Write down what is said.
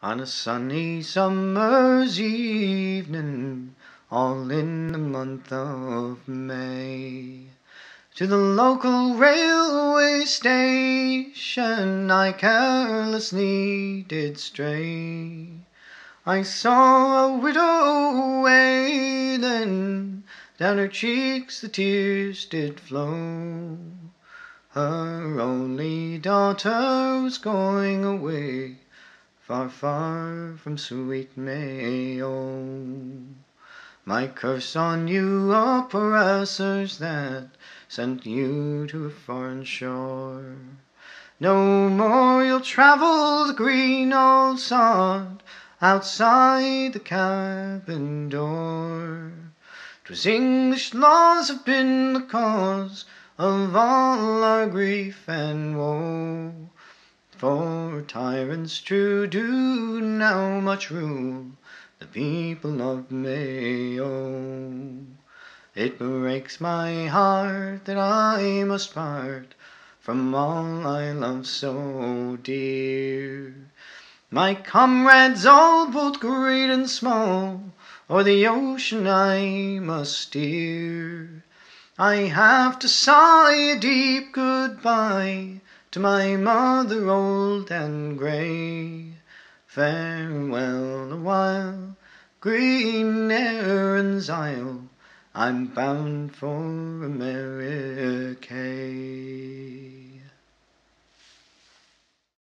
On a sunny summer's evening, all in the month of May, To the local railway station I carelessly did stray. I saw a widow wailing, down her cheeks the tears did flow. Her only daughter was going away far, far from sweet Mayo. My curse on you, oppressors, that sent you to a foreign shore. No more you'll travel the green old sod outside the cabin door. 'Twas English laws have been the cause of all our grief and woe. For tyrants true do now much rule the people of Mayo. It breaks my heart that I must part from all I love so dear. My comrades all, both great and small, o'er the ocean I must steer. I have to sigh a deep goodbye to my mother old and grey. Farewell awhile, green Erin's Isle, I'm bound for America.